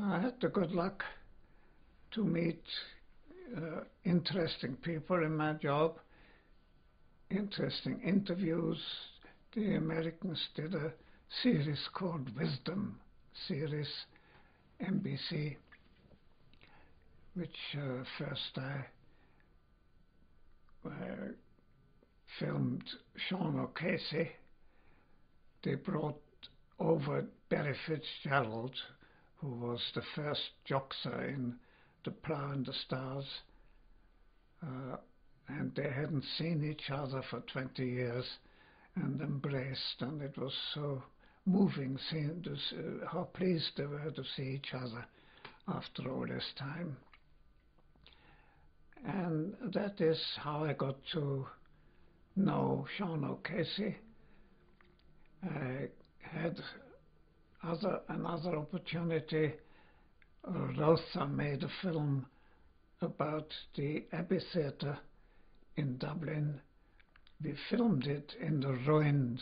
I had the good luck to meet uh, interesting people in my job, interesting interviews. The Americans did a series called Wisdom series, NBC, which uh, first I uh, filmed Sean O'Casey. They brought over Barry Fitzgerald, who was the first joxer in The Plough and the Stars. Uh, and they hadn't seen each other for 20 years and embraced, and it was so moving seeing this, uh, how pleased they were to see each other after all this time. And that is how I got to know Sean O'Casey. I had other another opportunity. Rotha made a film about the Abbey Theatre in Dublin. We filmed it in the ruined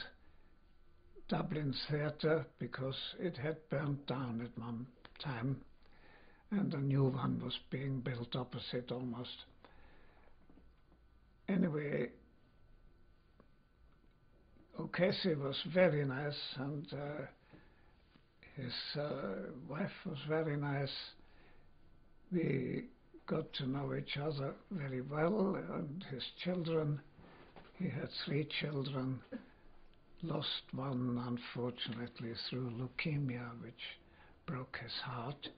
Dublin theatre because it had burnt down at one time and a new one was being built opposite almost. Anyway, O'Casey was very nice and uh, his uh, wife was very nice. We got to know each other very well and his children. He had three children, lost one unfortunately through leukemia, which broke his heart.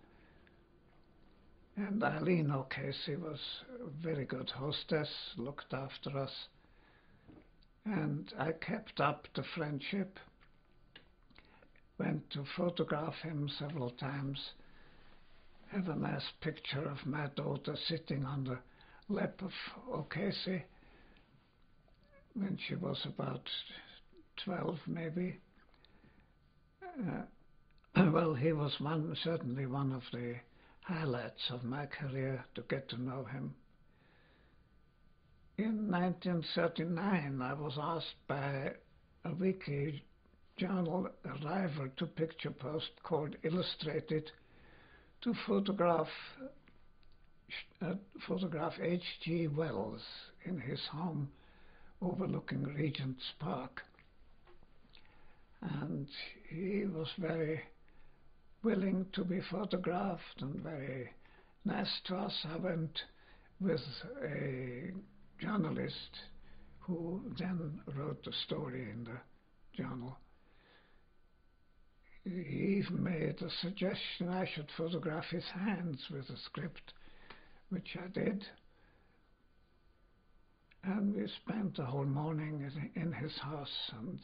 And Eileen O'Casey was a very good hostess, looked after us. And I kept up the friendship, went to photograph him several times, have a nice picture of my daughter sitting on the lap of O'Casey when she was about 12 maybe. Uh, well, he was one, certainly one of the highlights of my career to get to know him. In 1939, I was asked by a weekly journal, a rival to Picture Post called Illustrated, to photograph uh, photograph H.G. Wells in his home overlooking Regent's Park. And he was very willing to be photographed and very nice to us. I went with a journalist who then wrote the story in the journal. He even made a suggestion I should photograph his hands with a script, which I did. And we spent the whole morning in his house and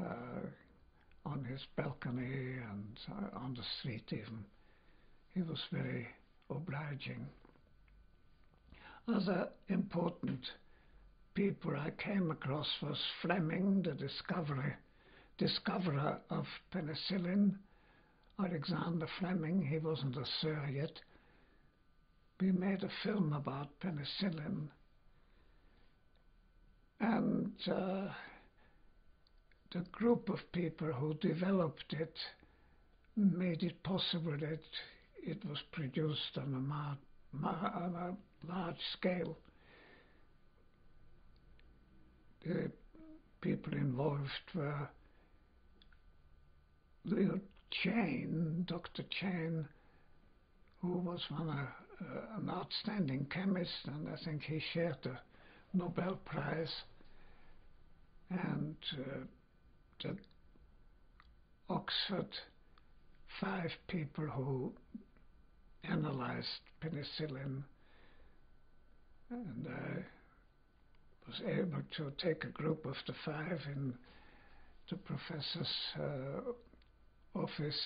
uh, on his balcony and uh, on the street even. He was very obliging. Other important people I came across was Fleming, the discoverer, discoverer of penicillin. Alexander Fleming, he wasn't a sir yet. We made a film about penicillin. And uh, the group of people who developed it made it possible that it was produced on a, mar- mar- on a large scale. The people involved were Leo Chain, Dr. Chain, who was one uh, uh, an outstanding chemist, and I think he shared the Nobel Prize. And uh, the Oxford five people who analyzed penicillin and I was able to take a group of the five in the professor's uh, office,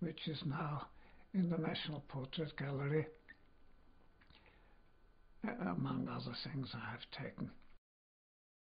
which is now in the National Portrait Gallery, among other things I have taken.